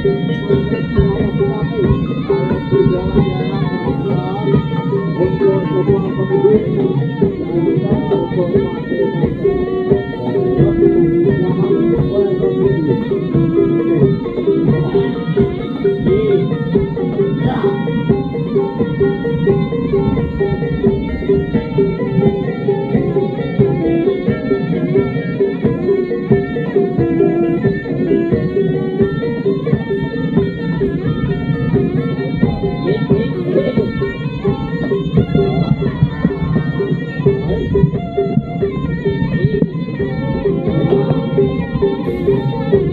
Thank you. Música